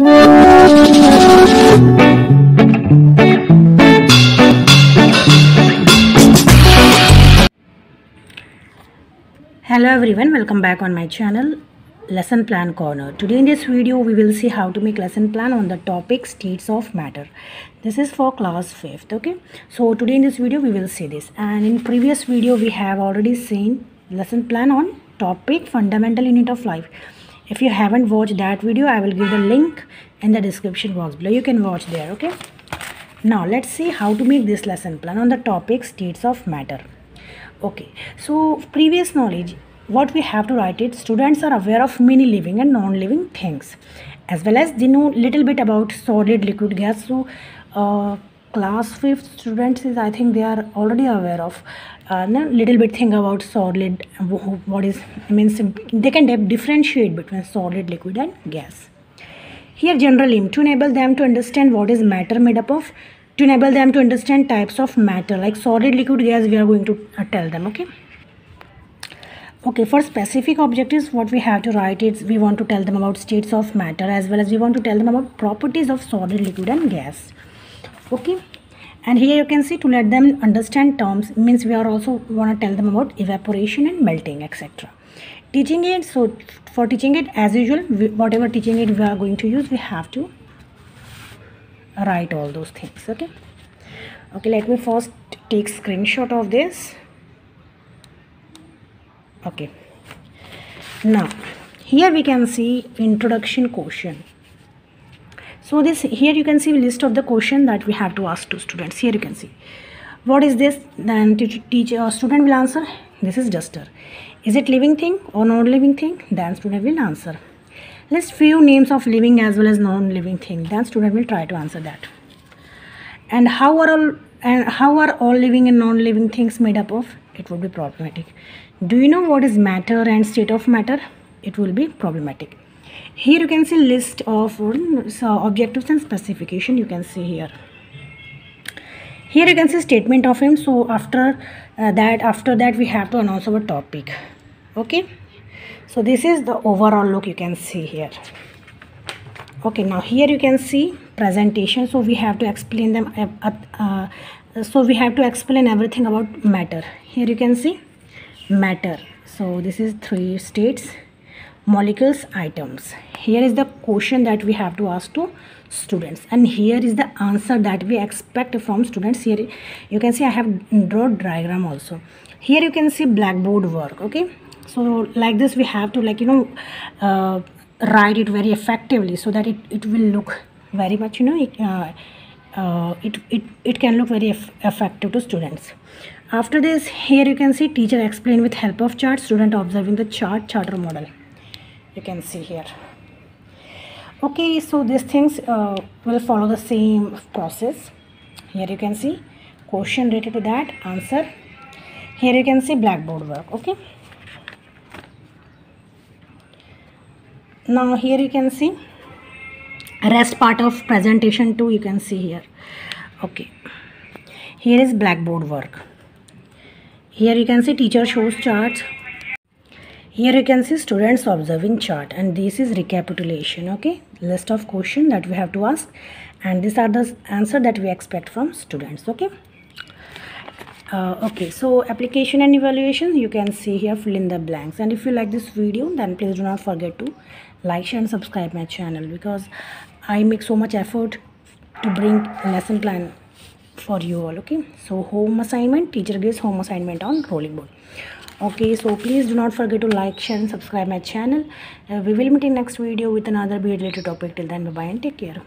Hello everyone, welcome back on my channel Lesson Plan Corner. Today in this video we will see how to make lesson plan on the topic states of matter. This is for class 5th, okay? So today in this video we will see this and in previous video we have already seen lesson plan on topic fundamental unit of life. If you haven't watched that video I will give the link in the description box below. You can watch there, okay? Now let's see how to make this lesson plan on the topic states of matter okay so previous knowledge what we have to write it students are aware of many living and non-living things as well as they know little bit about solid liquid gas so uh, class 5th students is i think they are already aware of uh, little bit thing about solid what is means they can differentiate between solid liquid and gas. Here general aim to enable them to understand what is matter made up of to enable them to understand types of matter like solid liquid gas we are going to uh, tell them okay? Okay for specific objectives what we have to write is we want to tell them about states of matter as well as we want to tell them about properties of solid liquid and gas okay? And here you can see to let them understand terms means we are also want to tell them about evaporation and melting etc teaching aids so for teaching aids as usual we, whatever teaching aids we are going to use we have to write all those things okay? Okay let me first take screenshot of this. Okay. Now here we can see introduction question so this here you can see list of the question that we have to ask to students. Here you can see. What is this? Then teacher or student will answer. This is duster. Is it living thing or non-living thing? Then student will answer. List few names of living as well as non-living thing. Then student will try to answer that. And how are all and how are all living and non-living things made up of? It would be problematic. Do you know what is matter and state of matter? It will be problematic here you can see list of so objectives and specification you can see here. Here you can see statement of aim so after uh, that after that we have to announce our topic. Okay? So this is the overall look you can see here. Okay now here you can see presentation so we have to explain them uh, uh, so we have to explain everything about matter. Here you can see matter. So this is three states molecules items. Here is the question that we have to ask to students and here is the answer that we expect from students. Here you can see i have drawn diagram also. Here you can see blackboard work okay? So like this we have to like you know uh, write it very effectively so that it, it will look very much you know it, uh, uh, it, it, it can look very eff effective to students. After this here you can see teacher explain with help of chart student observing the chart charter model you can see here. Okay so these things uh, will follow the same process. Here you can see question related to that answer. Here you can see blackboard work okay? Now here you can see rest part of presentation too you can see here okay? Here is blackboard work. Here you can see teacher shows charts here you can see students observing chart and this is recapitulation okay? List of question that we have to ask and these are the answer that we expect from students okay? Uh, okay so application and evaluation you can see here fill in the blanks. And if you like this video then please do not forget to like share and subscribe my channel because i make so much effort to bring lesson plan for you all okay? So home assignment teacher gives home assignment on rolling board. Okay so please do not forget to like share and subscribe my channel. Uh, we will meet in next video with another be related topic. Till then bye bye and take care